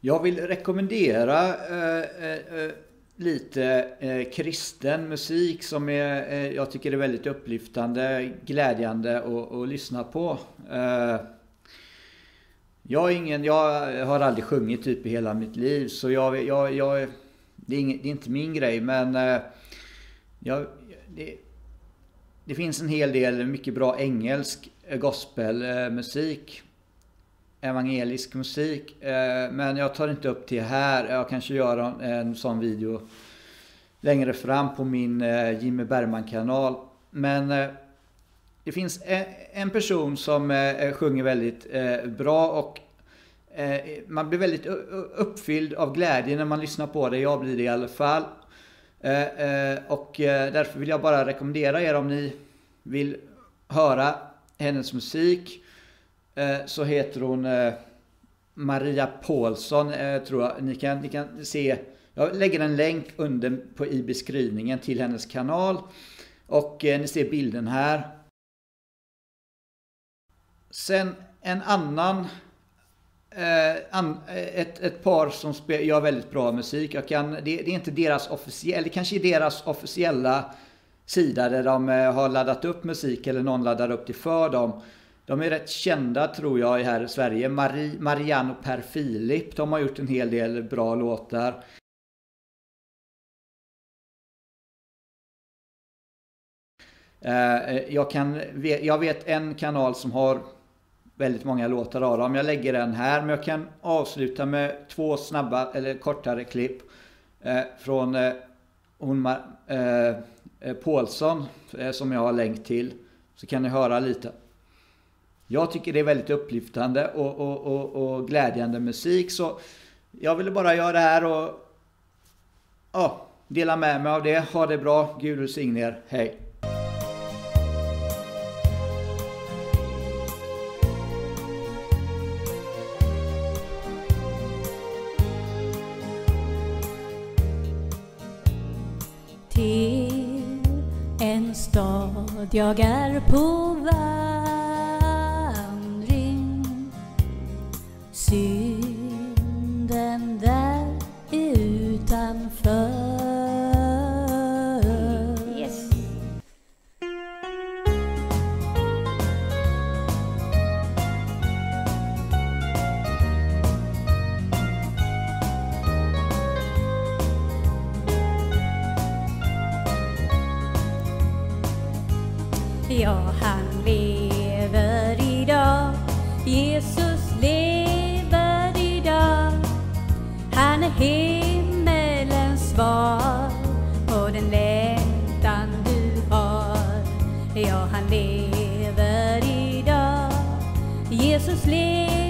Jag vill rekommendera eh, eh, eh, lite eh, kristen musik som är, eh, jag tycker är väldigt upplyftande, glädjande att lyssna på. Eh, jag, är ingen, jag har aldrig sjungit typ i hela mitt liv så jag, jag, jag det, är ing, det är inte min grej men eh, jag, det, det finns en hel del mycket bra engelsk eh, gospelmusik evangelisk musik. Eh, men jag tar inte upp det här. Jag kanske gör en sån video längre fram på min eh, Jimmy Bergman-kanal. Men eh, det finns en person som sjunger väldigt bra och man blir väldigt uppfylld av glädje när man lyssnar på det. Jag blir det i alla fall. Och därför vill jag bara rekommendera er om ni vill höra hennes musik Eh, Eh, så heter hon eh, Maria Paulsson eh, tror jag. Ni kan, ni kan se. Jag lägger en länk under på, i beskrivningen till hennes kanal. Och ni ser bilden här. Sen en annan ett, ett par som gör väldigt bra musik. Jag kan, det, det är inte deras officiella, eller kanske deras officiella sida där de har laddat upp musik eller någon laddar upp det för dem. De är rätt kända tror jag här i Sverige. Marie, Marianne och Per Filip. De har gjort en hel del bra låtar. Eh, eh, jag, kan, jag vet en kanal som har väldigt många låtar av dem. Jag lägger den här men jag kan avsluta med två snabba eller kortare klipp eh, från hon eh, Paulsson som jag har länk till. Så kan ni höra lite. Jag tycker det är väldigt upplyftande och, och, och, och glädjande musik. Så jag ville bara göra det här och ja, dela med mig av det. Ha det bra. Gud välsigne er. Hej! Till en stad jag är på väg utanför yes. Ja, han lever idag Jesus lever idag. Jesus lever